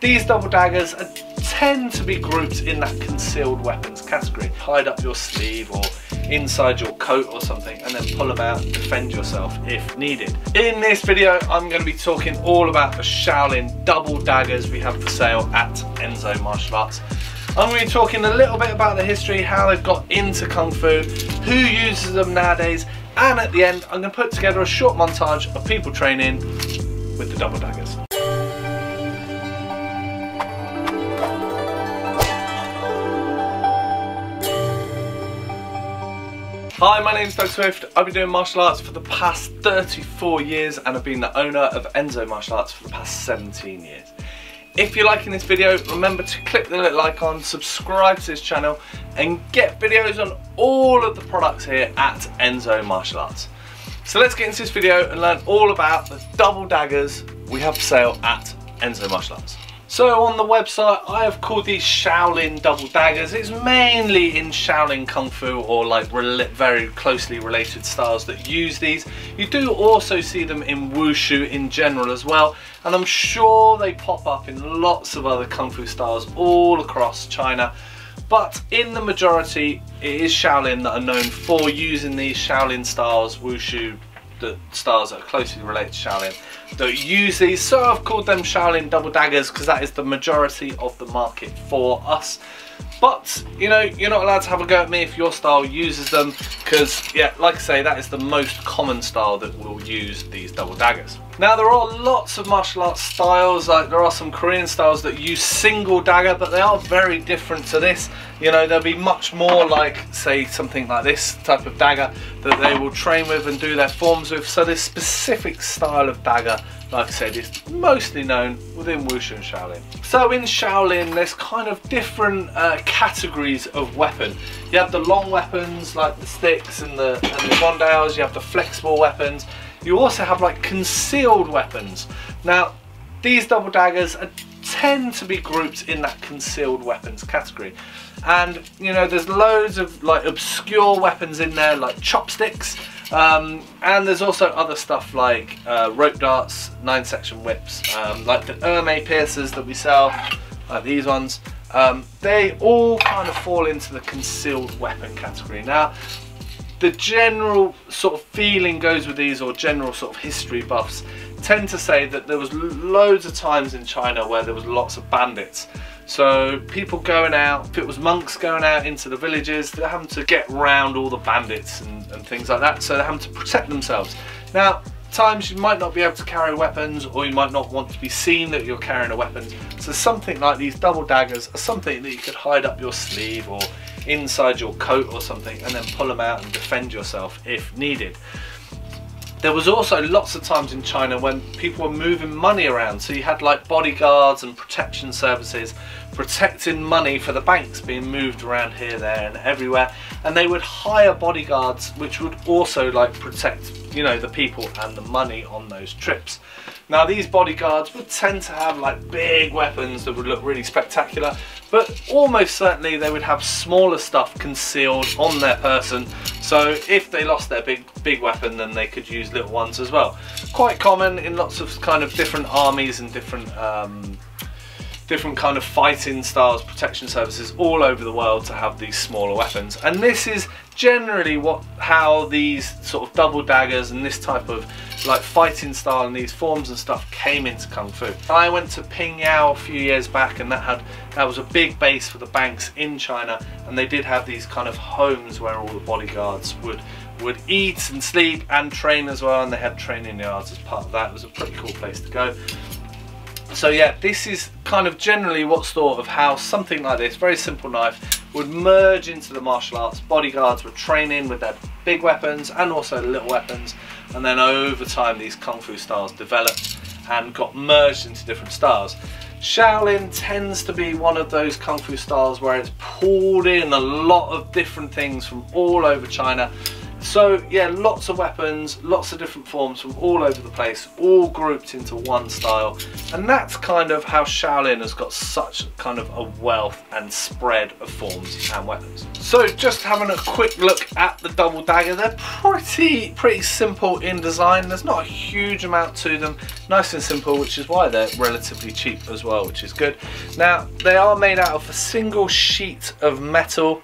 These double daggers tend to be grouped in that concealed weapons category. Hide up your sleeve or inside your coat or something and then pull them out and defend yourself if needed. In this video I'm going to be talking all about the Shaolin double daggers we have for sale at Enso Martial Arts. I'm going to be talking a little bit about the history, how they've got into Kung Fu, who uses them nowadays and at the end I'm going to put together a short montage of people training with the double daggers. Hi, my name is Doug Swift. I've been doing martial arts for the past 34 years and I've been the owner of Enso Martial Arts for the past 17 years. If you're liking this video, remember to click the little icon, subscribe to this channel and get videos on all of the products here at Enso Martial Arts. So let's get into this video and learn all about the double daggers we have for sale at Enso Martial Arts. So on the website I have called these Shaolin double daggers. It's mainly in Shaolin Kung Fu or like very closely related styles that use these. You do also see them in Wushu in general as well and I'm sure they pop up in lots of other Kung Fu styles all across China but in the majority it is Shaolin that are known for using these Shaolin styles, Wushu, the styles that are closely related to Shaolin that use these. So I've called them Shaolin double daggers because that is the majority of the market for us. But, you know, you're not allowed to have a go at me if your style uses them because, yeah, like I say, that is the most common style that will use these double daggers. Now, there are lots of martial arts styles, like there are some Korean styles that use single dagger, but they are very different to this. You know, they'll be much more like, say, something like this type of dagger that they will train with and do their forms with. So this specific style of dagger like I said, is mostly known within Wushu and Shaolin. So in Shaolin, there's kind of different uh, categories of weapon. You have the long weapons, like the sticks and the, and the guandaos, you have the flexible weapons. You also have like concealed weapons. Now, these double daggers are, tend to be grouped in that concealed weapons category. And, you know, there's loads of like obscure weapons in there, like chopsticks, um, and there's also other stuff like uh, rope darts, nine section whips, um, like the Emei piercers that we sell, like these ones. Um, they all kind of fall into the concealed weapon category. Now, the general sort of feeling goes with these or general sort of history buffs tend to say that there was loads of times in China where there was lots of bandits so people going out, if it was monks going out into the villages, they're having to get round all the bandits and, and things like that. So they're having to protect themselves. Now, times you might not be able to carry weapons or you might not want to be seen that you're carrying a weapon. So something like these double daggers are something that you could hide up your sleeve or inside your coat or something and then pull them out and defend yourself if needed. There was also lots of times in China when people were moving money around. So you had like bodyguards and protection services protecting money for the banks being moved around here, there and everywhere. And they would hire bodyguards which would also like protect, you know, the people and the money on those trips. Now these bodyguards would tend to have like big weapons that would look really spectacular, but almost certainly they would have smaller stuff concealed on their person. So if they lost their big big weapon, then they could use little ones as well. Quite common in lots of kind of different armies and different um, different kind of fighting styles, protection services all over the world to have these smaller weapons. And this is generally what how these sort of double daggers and this type of like fighting style and these forms and stuff came into Kung Fu. I went to Pingyao a few years back and that had that was a big base for the banks in China and they did have these kind of homes where all the bodyguards would would eat and sleep and train as well and they had training yards as part of that. It was a pretty cool place to go. So yeah, this is kind of generally what's thought of how something like this, very simple knife, would merge into the martial arts. Bodyguards were training with their big weapons and also little weapons, and then over time these kung fu styles developed and got merged into different styles. Shaolin tends to be one of those kung fu styles where it's pulled in a lot of different things from all over China So yeah, lots of weapons, lots of different forms from all over the place, all grouped into one style. And that's kind of how Shaolin has got such kind of a wealth and spread of forms and weapons. So just having a quick look at the double dagger, they're pretty, pretty simple in design. There's not a huge amount to them, nice and simple, which is why they're relatively cheap as well, which is good. Now, they are made out of a single sheet of metal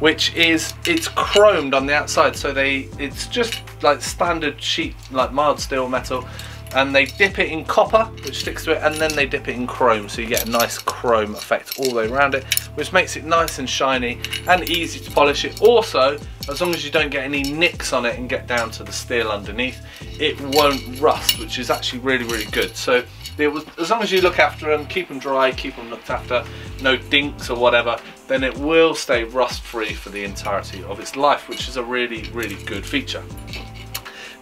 which is it's chromed on the outside so they it's just like standard sheet like mild steel metal and they dip it in copper which sticks to it and then they dip it in chrome so you get a nice chrome effect all the way around it which makes it nice and shiny and easy to polish it. Also as long as you don't get any nicks on it and get down to the steel underneath it won't rust which is actually really really good. So was, as long as you look after them keep them dry keep them looked after no dinks or whatever then it will stay rust free for the entirety of its life which is a really really good feature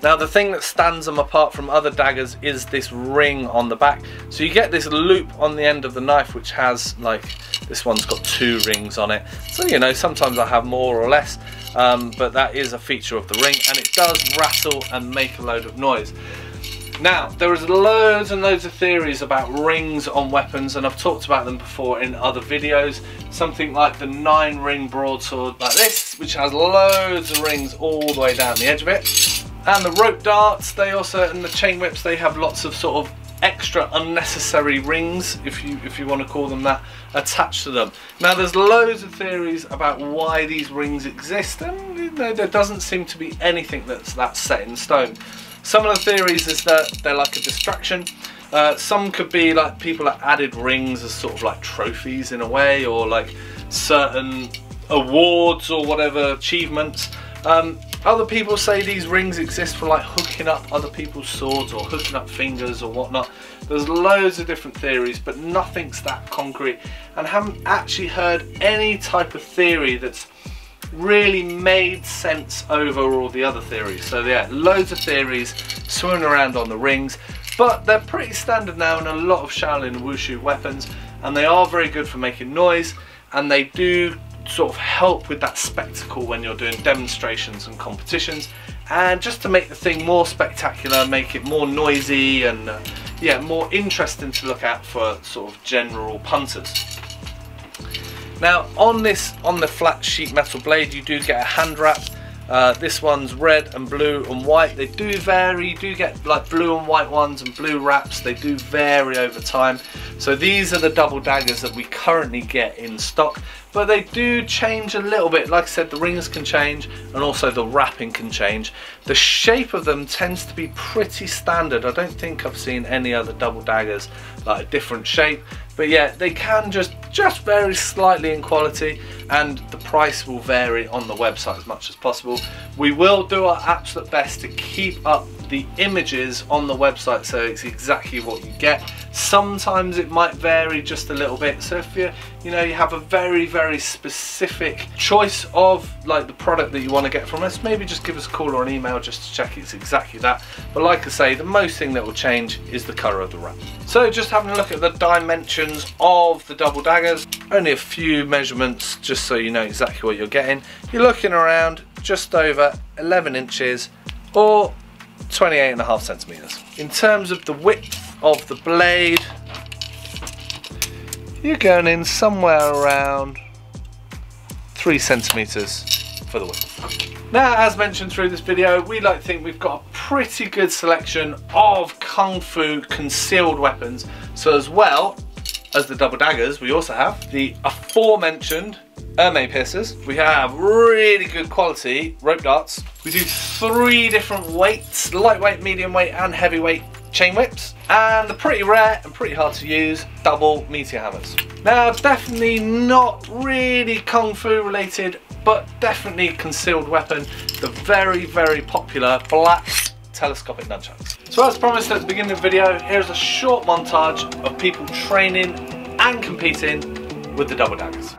now the thing that stands them apart from other daggers is this ring on the back. So you get this loop on the end of the knife which has like, this one's got two rings on it. So you know, sometimes I have more or less, um, but that is a feature of the ring and it does rattle and make a load of noise. Now, there is loads and loads of theories about rings on weapons and I've talked about them before in other videos. Something like the nine ring broadsword like this, which has loads of rings all the way down the edge of it. And the rope darts, they also, and the chain whips, they have lots of sort of extra unnecessary rings, if you if you want to call them that, attached to them. Now there's loads of theories about why these rings exist and you know, there doesn't seem to be anything that's that set in stone. Some of the theories is that they're like a distraction. Uh, some could be like people that added rings as sort of like trophies in a way or like certain awards or whatever achievements. Um, other people say these rings exist for like hooking up other people's swords or hooking up fingers or whatnot. There's loads of different theories, but nothing's that concrete. And I haven't actually heard any type of theory that's really made sense over all the other theories. So yeah, loads of theories swimming around on the rings, but they're pretty standard now in a lot of Shaolin Wushu weapons, and they are very good for making noise, and they do sort of help with that spectacle when you're doing demonstrations and competitions and just to make the thing more spectacular make it more noisy and uh, yeah more interesting to look at for sort of general punters now on this on the flat sheet metal blade you do get a hand wrap uh, this one's red and blue and white. They do vary, you do get like blue and white ones and blue wraps. They do vary over time. So these are the double daggers that we currently get in stock but they do change a little bit. Like I said, the rings can change and also the wrapping can change. The shape of them tends to be pretty standard. I don't think I've seen any other double daggers like a different shape. But yeah, they can just, just vary slightly in quality and the price will vary on the website as much as possible. We will do our absolute best to keep up the images on the website so it's exactly what you get. Sometimes it might vary just a little bit. So if you, you know, you have a very, very specific choice of like the product that you want to get from us, maybe just give us a call or an email just to check it's exactly that. But like I say, the most thing that will change is the colour of the wrap. So just having a look at the dimensions of the double daggers, only a few measurements just so you know exactly what you're getting. You're looking around just over 11 inches or 28 and a half centimeters. In terms of the width of the blade, you're going in somewhere around three centimeters for the width. Now, as mentioned through this video, we like to think we've got a pretty good selection of Kung Fu concealed weapons. So as well as the double daggers, we also have the aforementioned Emei piercers. We have really good quality rope darts. We do three different weights, lightweight, medium weight and heavyweight chain whips. And the pretty rare and pretty hard to use double meteor hammers. Now definitely not really Kung Fu related, but definitely concealed weapon. The very, very popular black telescopic nunchucks. So as promised at the beginning of the video, here's a short montage of people training and competing with the double daggers.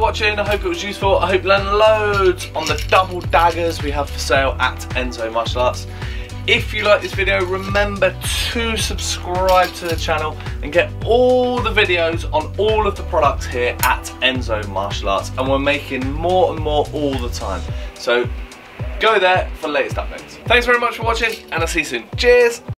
Watching. I hope it was useful. I hope you learned loads on the double daggers we have for sale at Enso Martial Arts. If you like this video, remember to subscribe to the channel and get all the videos on all of the products here at Enso Martial Arts. And we're making more and more all the time. So go there for latest updates. Thanks very much for watching and I'll see you soon. Cheers!